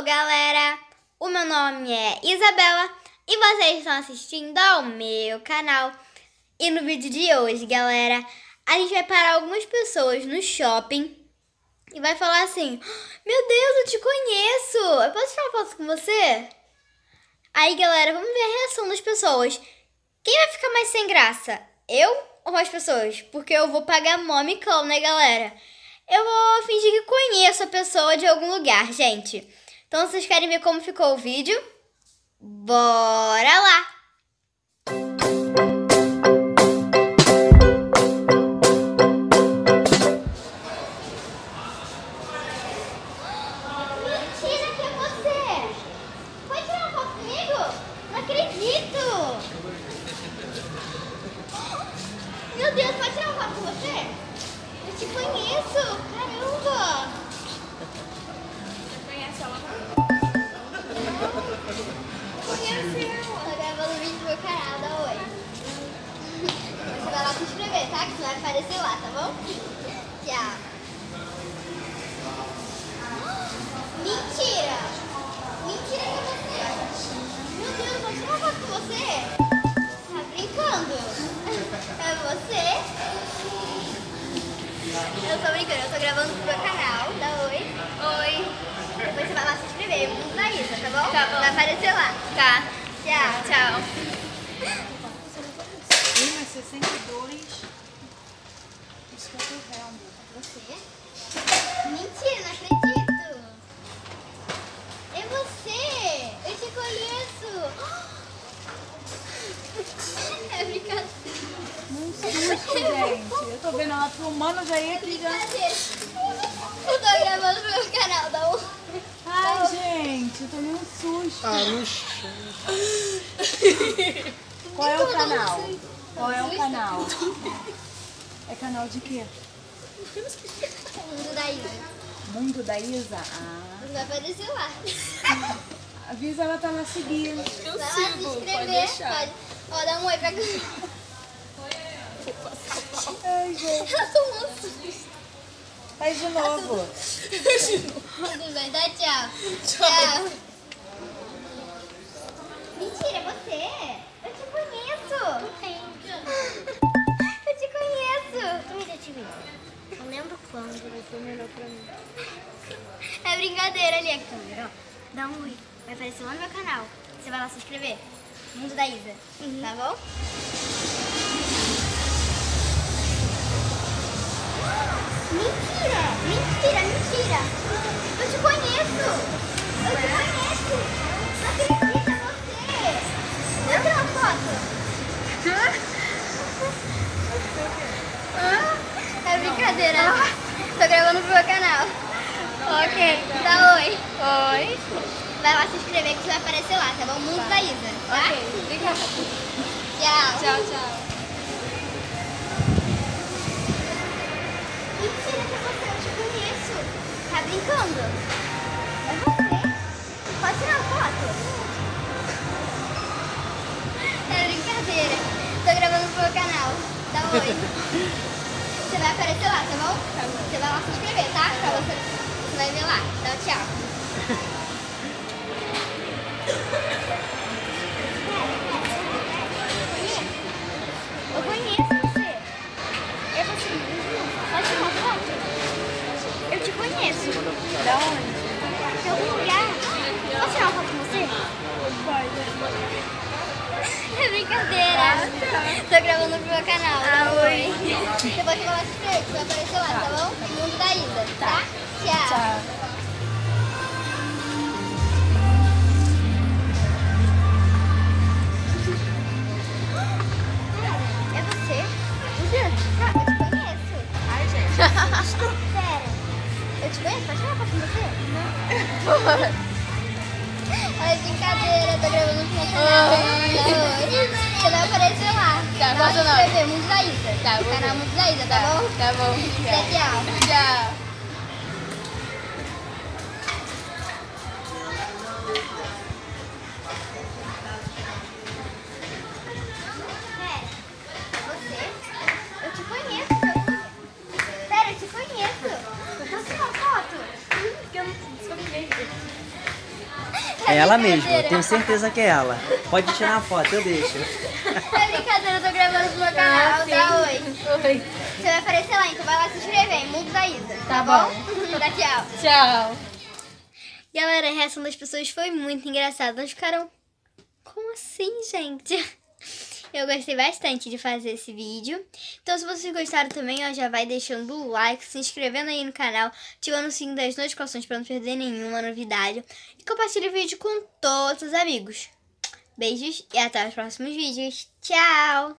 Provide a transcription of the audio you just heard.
Hello, galera! O meu nome é Isabela e vocês estão assistindo ao meu canal. E no vídeo de hoje, galera, a gente vai parar algumas pessoas no shopping e vai falar assim: Meu Deus, eu te conheço! Eu posso tirar uma foto com você? Aí, galera, vamos ver a reação das pessoas. Quem vai ficar mais sem graça? Eu ou as pessoas? Porque eu vou pagar momicão, né, galera? Eu vou fingir que conheço a pessoa de algum lugar, gente. Então, vocês querem ver como ficou o vídeo? Bora lá! Mentira que é você! Pode tirar uma foto comigo? Não acredito! Meu Deus, pode tirar uma foto com você? Eu te conheço! Caramba! Conheceu! Tô gravando vídeo pro meu canal, dá oi. Você vai lá se inscrever, tá? Que você vai aparecer lá, tá bom? Tchau. Mentira! Mentira que é você! Meu Deus, vou tirar uma foto com você? Tá brincando? É você? Eu tô brincando, eu tô gravando pro meu canal, tá bom? Vai aparecer lá. Tá. Tchau. Tchau. Uma 62. Isso que eu tô vendo. Você? Mentira, não acredito. É você. Eu te conheço. É brincadeira. Um susto, gente. Eu tô vendo ela filmando, já ia É aqui já. Eu tô gravando pro meu canal, dá um... Ai, gente, eu tomei um susto. Ah, no chão. Qual é o canal? Qual é o canal? É canal de quê? Mundo da Isa. Mundo da Isa? Ah. Vai aparecer lá. Avisa ela pra ela seguir. Eu Vai lá se sigo, pode inscrever. deixar. Pode. Ó, dá um oi pra câmera. Ai, gente. Eu tô muito susto. Faz de novo. Tudo bem, dá tchau. Tchau. Mentira, é você? Eu te conheço. Eu te conheço. Também já te vi. Não lembro quando. Você melhor pra mim. É brincadeira ali a câmera, ó. Dá um oi. Vai aparecer lá no meu canal. Você vai lá se inscrever. Mundo da Isa. Tá bom? Mentira! Mentira, mentira! Eu te conheço! Eu te conheço! Não acredita você! Tirar uma foto! É brincadeira. Tô gravando pro meu canal. Ok. Dá oi. Oi. Vai lá se inscrever que você vai aparecer lá, tá bom? Mundo da Isa, tá? Ok, obrigada. Tchau. Tchau, tchau. Brincando? É você? Pode tirar uma foto? É brincadeira. Tô gravando pro canal. Dá um oi. Você vai aparecer lá, tá bom? Você vai lá se inscrever, tá? Pra você, você vai ver lá. Então, tchau. Da onde? De algum lugar. Posso tirar uma foto com você? É brincadeira. Tô gravando pro meu canal. Ah, oi. Você pode falar inscrever, que vai aparecer lá, tá bom? Mundo da Isa, tá? Tchau. Tchau. É você? Cara, eu te conheço. Ai, gente. Eu te conheço? Pode tirar foto com você? Não. É brincadeira, tô gravando pro meu canal. Oi. Você vai aparecer lá. Tá, qual uma seu nome? Mundo da Isa. Tá, Canal. Mundo da Isa, tá bom? Tá bom. Tchau, tchau. É ela mesma, eu tenho certeza que é ela. Pode tirar a foto, eu deixo. É brincadeira, eu tô gravando pro meu canal, tá? Oi. Oi. Você vai aparecer lá, então vai lá se inscrever, em Mundo da Isa. Tá bom? Dá tchau. Tchau. Galera, a reação das pessoas foi muito engraçada. Elas ficaram. Como assim, gente? Eu gostei bastante de fazer esse vídeo. Então, se vocês gostaram também, ó, já vai deixando o like, se inscrevendo aí no canal, ativando o sininho das notificações para não perder nenhuma novidade. E compartilhe o vídeo com todos os amigos. Beijos e até os próximos vídeos. Tchau!